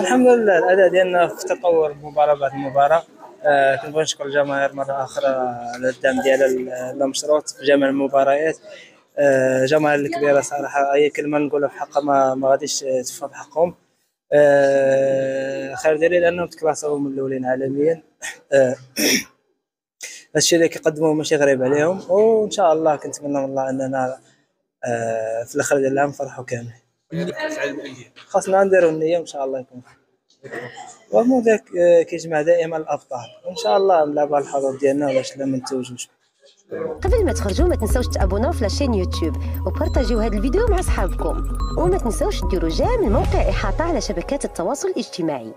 الحمد لله الأداء ديالنا في تطور مباراه بعد مباراه كنبغي نشكر الجماهير مرة أخرى على الدعم ديالها المشروط في جميع المباريات. آه الجماهير الكبيرة صراحة اي كلمة نقولها في حقها ما, ما غاديش تفهم بحقهم آه خير دليل أنهم تكلاساو من الأولين عالميا. آه هادشي اللي كيقدموه ماشي غريب عليهم. وإن شاء الله كنتمنى من الله أننا آه في الآخر ديال العام نفرحوا كامل خاصنا نديروا النيه وان شاء الله يكون. والمهم ذاك آه، كيجمع دائما الابطال وان شاء الله نلعبوا الحظوظ ديالنا باش لا ما نتوجوش قبل ما تخرجوا ما تنسوش تابوناو في la chaîne YouTube وبارطاجيو هذا الفيديو مع صحابكم. وما تنسوش ديروا j'aime لموقع إحاطة على شبكات التواصل الاجتماعي.